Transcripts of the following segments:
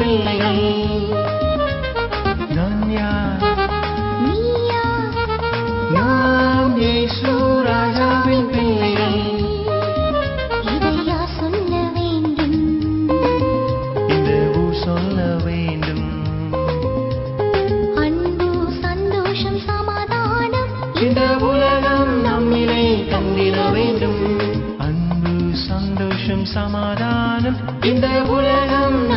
பிள்ளைகள். நான் யார்? நீயா? நாம் இயேசு ராஜாவின் பிள்ளைகள். இதையா சொல்ல வேண்டும்? ஊர் சொல்ல வேண்டும். அன்பு சந்தோஷம் சமாதானம். இந்த உலகம் நம்மிலே கண்டிட வேண்டும். அன்பு சந்தோஷம் சமாதானம். இந்த உலகம்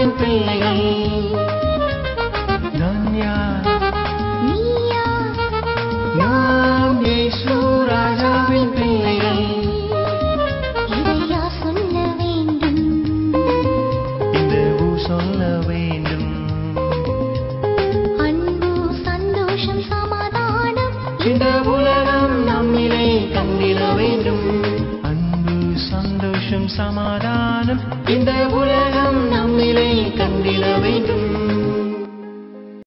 ராஜாவின் பிள்ளைகள். நான் யார்? நீயா? நாம் இயேசு ராஜாவின் பிள்ளைகள். இதையா சொல்ல வேண்டும்? இந்த ஊர் சொல்ல வேண்டும். அன்பு சந்தோஷம் சமாதானம். இந்த உலகம் நம்மிலே கண்டிட வேண்டும். சமாதானம். இந்த உலகம் நம்மிலே கண்டிட